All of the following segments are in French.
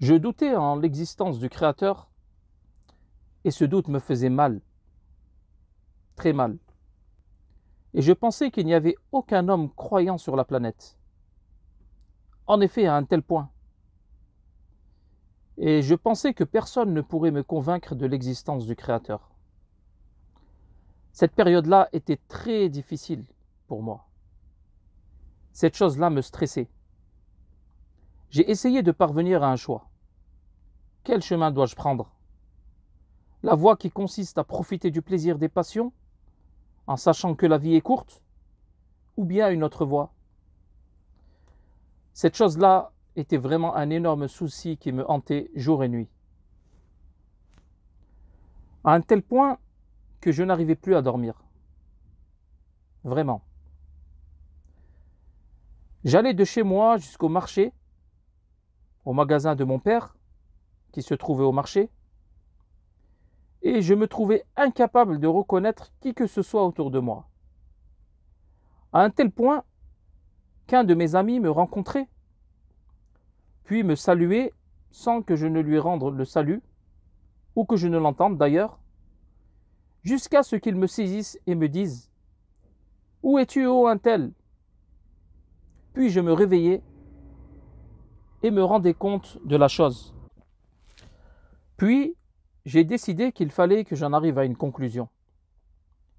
Je doutais en l'existence du Créateur et ce doute me faisait mal, très mal. Et je pensais qu'il n'y avait aucun homme croyant sur la planète. En effet, à un tel point. Et je pensais que personne ne pourrait me convaincre de l'existence du Créateur. Cette période-là était très difficile pour moi. Cette chose-là me stressait. J'ai essayé de parvenir à un choix. Quel chemin dois-je prendre? La voie qui consiste à profiter du plaisir des passions, en sachant que la vie est courte, ou bien une autre voie? Cette chose-là était vraiment un énorme souci qui me hantait jour et nuit. À un tel point que je n'arrivais plus à dormir. Vraiment. J'allais de chez moi jusqu'au marché, au magasin de mon père, qui se trouvait au marché, et je me trouvais incapable de reconnaître qui que ce soit autour de moi. À un tel point qu'un de mes amis me rencontrait, puis me saluait sans que je ne lui rende le salut, ou que je ne l'entende d'ailleurs, jusqu'à ce qu'il me saisisse et me dise Où es-tu, ô un tel? Puis je me réveillais et me rendais compte de la chose. Puis j'ai décidé qu'il fallait que j'en arrive à une conclusion.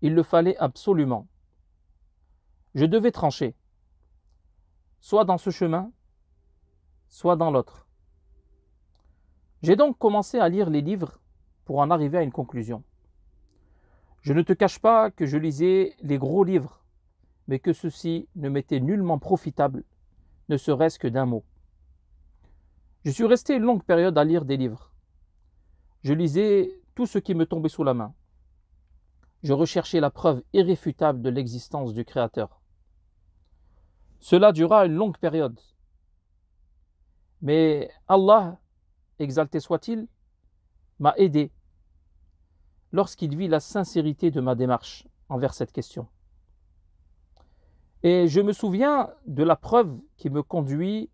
Il le fallait absolument. Je devais trancher, soit dans ce chemin, soit dans l'autre. J'ai donc commencé à lire les livres pour en arriver à une conclusion. Je ne te cache pas que je lisais les gros livres mais que ceci ne m'était nullement profitable, ne serait-ce que d'un mot. Je suis resté une longue période à lire des livres. Je lisais tout ce qui me tombait sous la main. Je recherchais la preuve irréfutable de l'existence du Créateur. Cela dura une longue période. Mais Allah, exalté soit-il, m'a aidé lorsqu'il vit la sincérité de ma démarche envers cette question. Et je me souviens de la preuve qui me conduit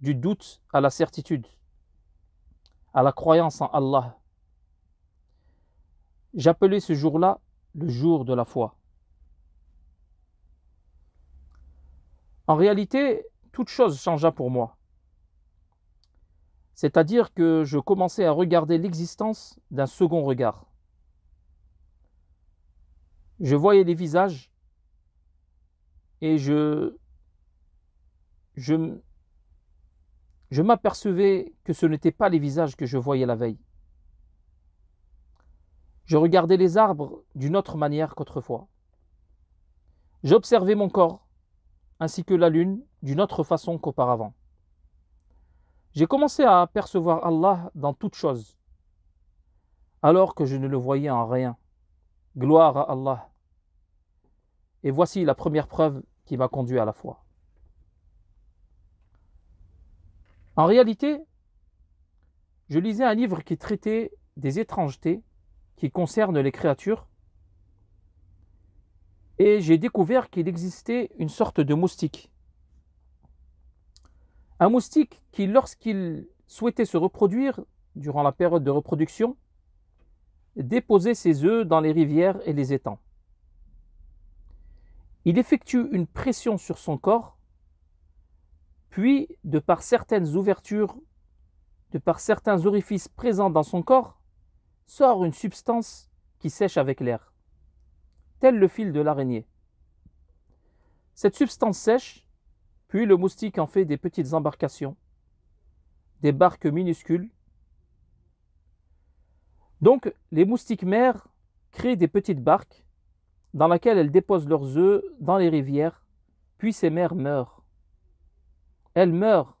du doute à la certitude, à la croyance en Allah. J'appelais ce jour-là le jour de la foi. En réalité, toute chose changea pour moi. C'est-à-dire que je commençais à regarder l'existence d'un second regard. Je voyais les visages et je, je, je m'apercevais que ce n'étaient pas les visages que je voyais la veille. Je regardais les arbres d'une autre manière qu'autrefois. J'observais mon corps, ainsi que la lune, d'une autre façon qu'auparavant. J'ai commencé à apercevoir Allah dans toutes choses, alors que je ne le voyais en rien. Gloire à Allah. Et voici la première preuve qui m'a conduit à la foi. En réalité, je lisais un livre qui traitait des étrangetés qui concernent les créatures et j'ai découvert qu'il existait une sorte de moustique. Un moustique qui, lorsqu'il souhaitait se reproduire durant la période de reproduction, déposait ses œufs dans les rivières et les étangs. Il effectue une pression sur son corps, puis, de par certaines ouvertures, de par certains orifices présents dans son corps, sort une substance qui sèche avec l'air, tel le fil de l'araignée. Cette substance sèche, puis le moustique en fait des petites embarcations, des barques minuscules. Donc, les moustiques mères créent des petites barques dans laquelle elles déposent leurs œufs dans les rivières, puis ces mères meurent. Elles meurent,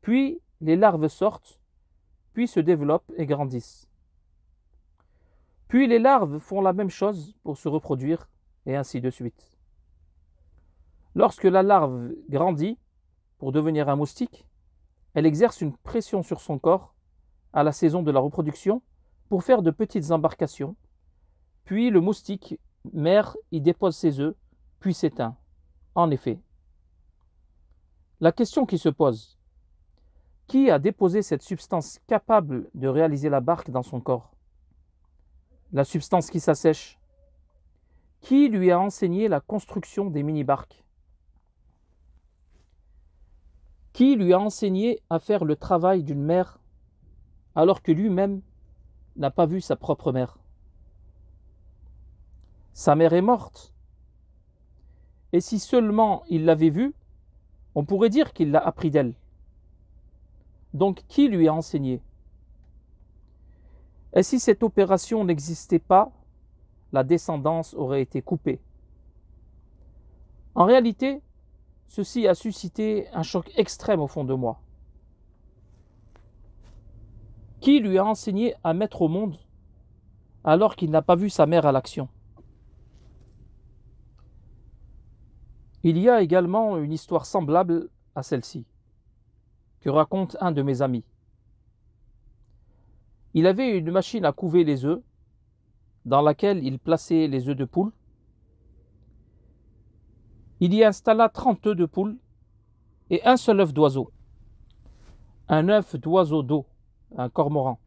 puis les larves sortent, puis se développent et grandissent. Puis les larves font la même chose pour se reproduire, et ainsi de suite. Lorsque la larve grandit pour devenir un moustique, elle exerce une pression sur son corps à la saison de la reproduction pour faire de petites embarcations, puis le moustique mère y dépose ses œufs, puis s'éteint. En effet. La question qui se pose, Qui a déposé cette substance capable de réaliser la barque dans son corps? La substance qui s'assèche. Qui lui a enseigné la construction des mini-barques? Qui lui a enseigné à faire le travail d'une mère alors que lui-même n'a pas vu sa propre mère? Sa mère est morte. Et si seulement il l'avait vue, on pourrait dire qu'il l'a appris d'elle. Donc qui lui a enseigné? Et si cette opération n'existait pas, la descendance aurait été coupée. En réalité, ceci a suscité un choc extrême au fond de moi. Qui lui a enseigné à mettre au monde alors qu'il n'a pas vu sa mère à l'action? Il y a également une histoire semblable à celle-ci, que raconte un de mes amis. Il avait une machine à couver les œufs, dans laquelle il plaçait les œufs de poule. Il y installa 30 œufs de poule et un seul œuf d'oiseau. Un œuf d'oiseau d'eau, un cormoran,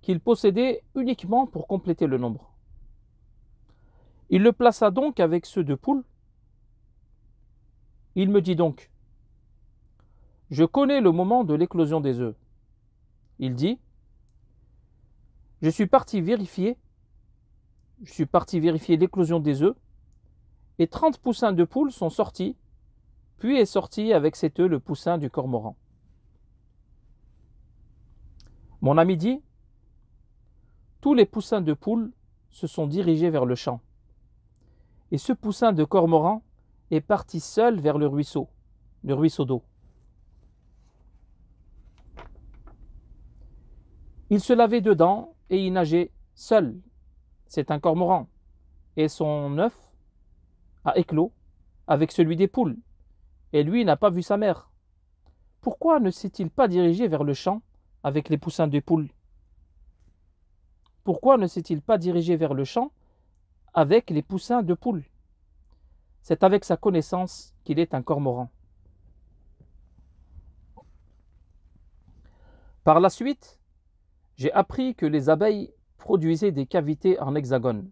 qu'il possédait uniquement pour compléter le nombre. Il le plaça donc avec ceux de poule il me dit donc Je connais le moment de l'éclosion des œufs. Il dit Je suis parti vérifier, je suis parti vérifier l'éclosion des œufs, et 30 poussins de poules sont sortis, puis est sorti avec cet œuf le poussin du cormoran. Mon ami dit Tous les poussins de poules se sont dirigés vers le champ. Et ce poussin de cormoran est parti seul vers le ruisseau, le ruisseau d'eau. Il se lavait dedans et il nageait seul. C'est un cormoran. Et son œuf a éclos avec celui des poules. Et lui n'a pas vu sa mère. Pourquoi ne s'est-il pas dirigé vers le champ avec les poussins de poules? Pourquoi ne s'est-il pas dirigé vers le champ avec les poussins de poules? C'est avec sa connaissance qu'il est un cormoran. Par la suite, j'ai appris que les abeilles produisaient des cavités en hexagone,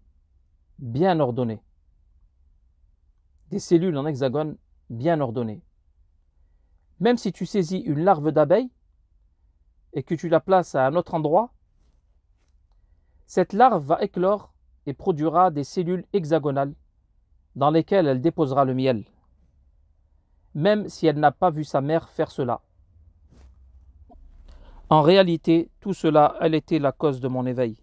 bien ordonnées. Des cellules en hexagone bien ordonnées. Même si tu saisis une larve d'abeille et que tu la places à un autre endroit, cette larve va éclore et produira des cellules hexagonales dans lesquelles elle déposera le miel, même si elle n'a pas vu sa mère faire cela. En réalité, tout cela, elle était la cause de mon éveil.